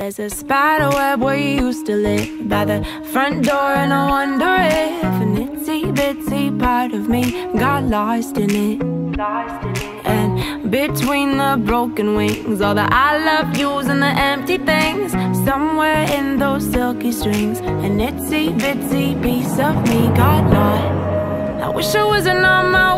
There's a spider web where you used to live By the front door and I wonder if An itsy bitsy part of me got lost in it. And between the broken wings All the I love yous and the empty things Somewhere silky strings An itsy bitsy piece of me got lost. I wish I wasn't on my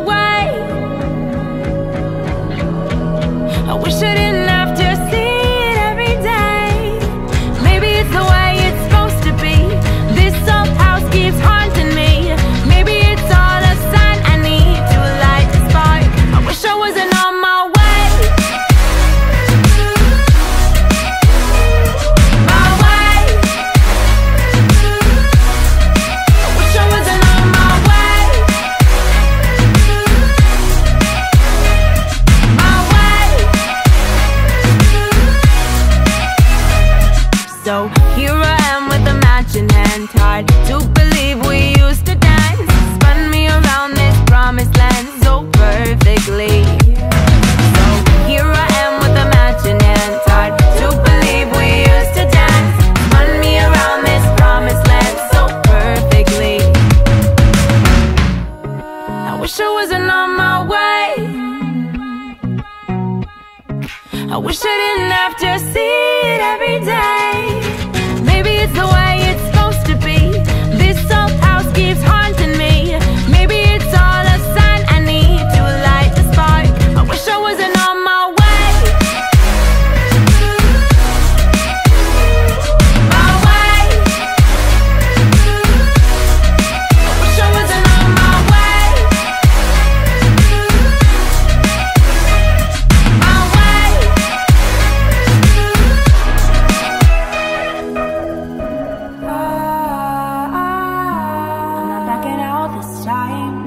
I am with a match in hand tied to believe we used to dance. Spun me around this promised land so perfectly. Here I am with a match in hand believe we used to dance. Spun me around this promised land so perfectly. I wish it was along my way. I didn't have to see it every day time.